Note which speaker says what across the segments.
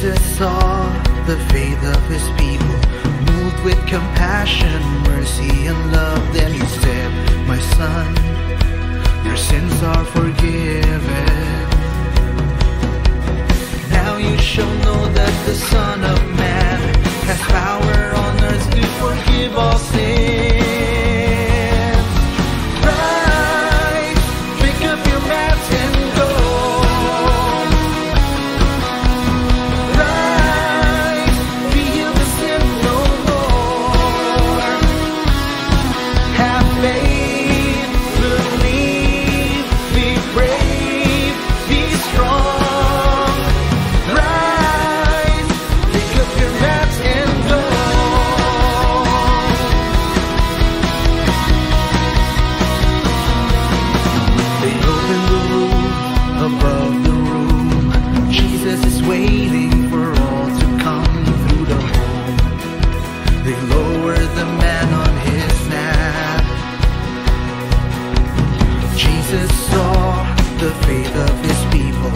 Speaker 1: Jesus saw the faith of his people, moved with compassion, mercy, and love. Then he said, My son, your sins are forgiven. Now you shall know that the Son waiting for all to come through the hole. They lowered the man on his nap. Jesus saw the faith of his people,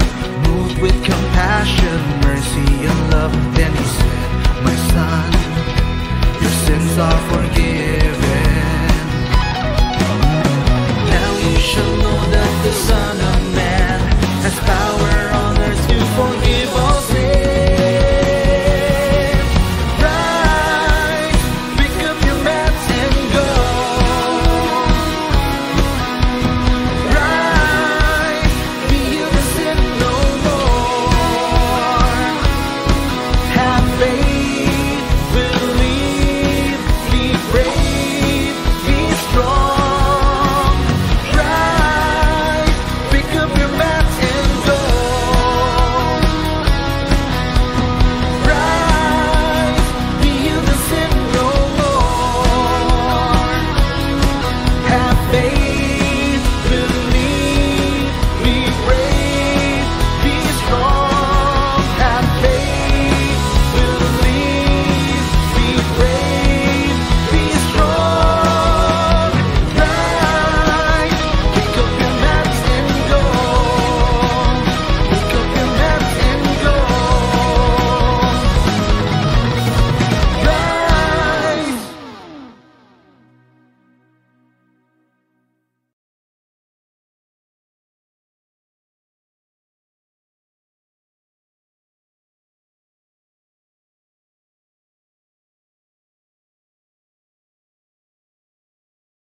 Speaker 1: moved with compassion, mercy, and love. Then he said, My son, your sins are forgiven.